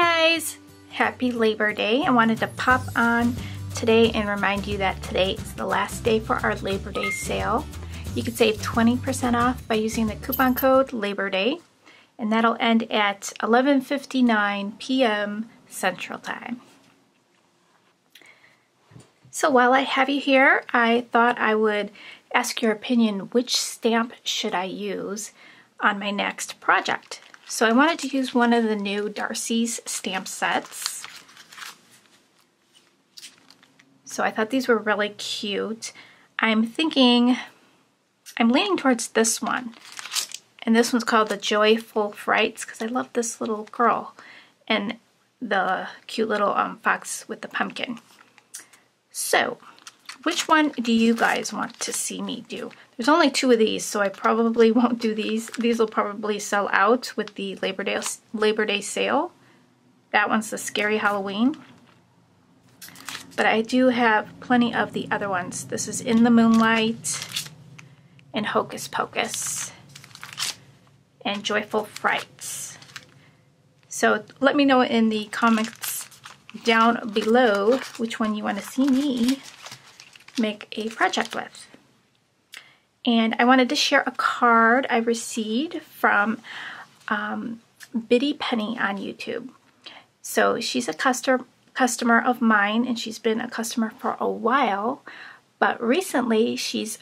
guys! Happy Labor Day. I wanted to pop on today and remind you that today is the last day for our Labor Day sale. You can save 20% off by using the coupon code Labor Day and that'll end at 11.59 p.m. Central Time. So while I have you here, I thought I would ask your opinion which stamp should I use on my next project. So I wanted to use one of the new Darcie's stamp sets. So I thought these were really cute. I'm thinking, I'm leaning towards this one. And this one's called the Joyful Frights because I love this little girl and the cute little um, fox with the pumpkin. So which one do you guys want to see me do? There's only two of these, so I probably won't do these. These will probably sell out with the Labor Day, Labor Day sale. That one's the Scary Halloween. But I do have plenty of the other ones. This is In the Moonlight and Hocus Pocus and Joyful Frights. So let me know in the comments down below which one you want to see me make a project with. And I wanted to share a card I received from um, Bitty Penny on YouTube. So she's a customer customer of mine and she's been a customer for a while, but recently she's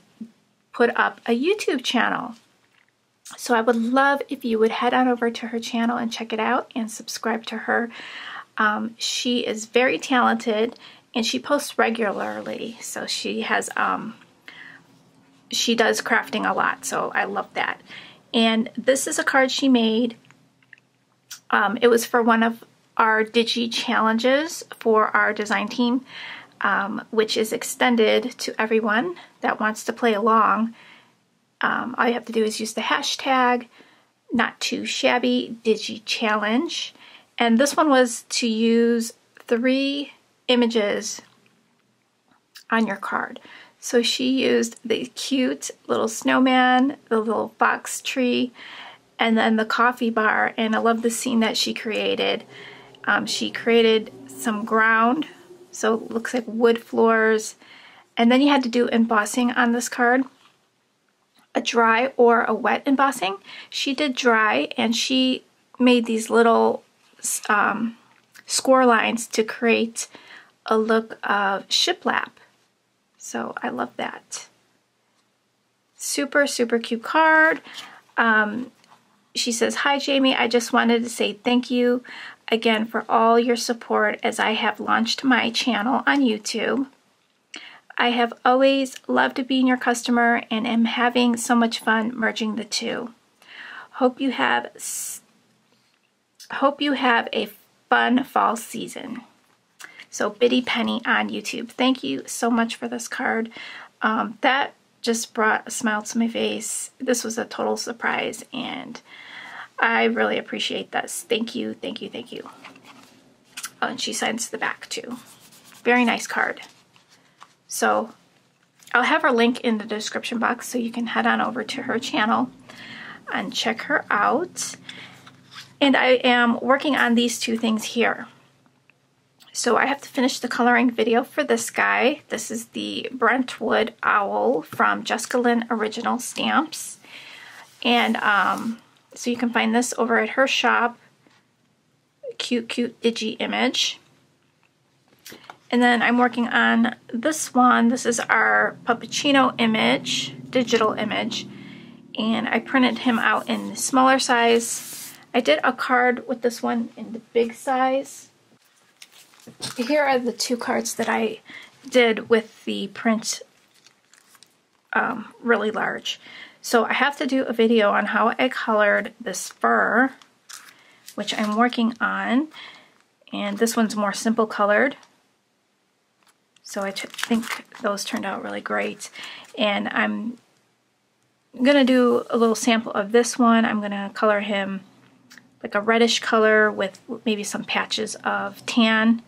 put up a YouTube channel. So I would love if you would head on over to her channel and check it out and subscribe to her. Um, she is very talented and she posts regularly. So she has, um, she does crafting a lot. So I love that. And this is a card she made. Um, it was for one of our Digi challenges for our design team, um, which is extended to everyone that wants to play along. Um, all you have to do is use the hashtag not too shabby digi challenge and this one was to use three images on your card. So she used the cute little snowman, the little fox tree, and then the coffee bar. And I love the scene that she created. Um, she created some ground, so it looks like wood floors. And then you had to do embossing on this card, a dry or a wet embossing. She did dry and she made these little um, score lines to create a look of shiplap. So I love that. Super, super cute card. Um, she says, Hi, Jamie. I just wanted to say thank you again for all your support as I have launched my channel on YouTube. I have always loved being your customer and am having so much fun merging the two. Hope you have hope you have a fun fall season. So Bitty Penny on YouTube. Thank you so much for this card. Um, that just brought a smile to my face. This was a total surprise and I really appreciate this. Thank you, thank you, thank you. Oh, and she signs the back too. Very nice card. So I'll have her link in the description box so you can head on over to her channel and check her out. And I am working on these two things here. So I have to finish the coloring video for this guy. This is the Brentwood Owl from Jessica Lynn Original Stamps. And um, so you can find this over at her shop. Cute, cute digi image. And then I'm working on this one. This is our Puppuccino image, digital image. And I printed him out in the smaller size. I did a card with this one in the big size here are the two cards that I did with the print um, really large. So I have to do a video on how I colored this fur, which I'm working on. And this one's more simple colored. So I think those turned out really great. And I'm going to do a little sample of this one. I'm going to color him like a reddish color with maybe some patches of tan.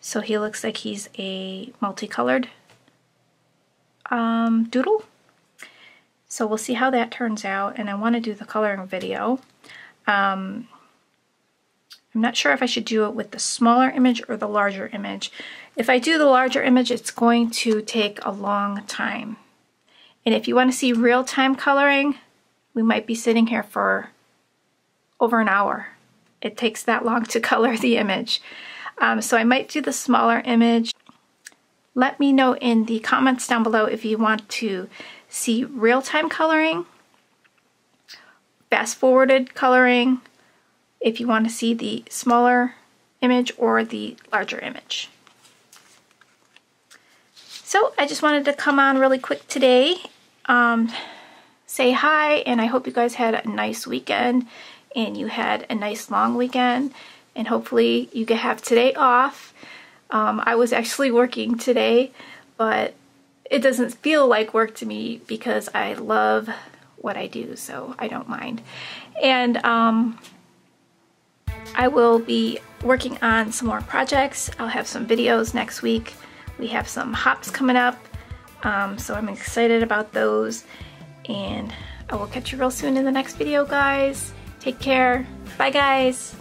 So he looks like he's a multicolored um, doodle. So we'll see how that turns out. And I want to do the coloring video. Um, I'm not sure if I should do it with the smaller image or the larger image. If I do the larger image, it's going to take a long time. And if you want to see real-time coloring, we might be sitting here for over an hour. It takes that long to color the image. Um, so I might do the smaller image. Let me know in the comments down below if you want to see real-time coloring, fast-forwarded coloring, if you want to see the smaller image or the larger image. So I just wanted to come on really quick today, um, say hi, and I hope you guys had a nice weekend and you had a nice long weekend and hopefully you can have today off. Um, I was actually working today, but it doesn't feel like work to me because I love what I do, so I don't mind. And um, I will be working on some more projects. I'll have some videos next week. We have some hops coming up, um, so I'm excited about those. And I will catch you real soon in the next video, guys. Take care. Bye, guys.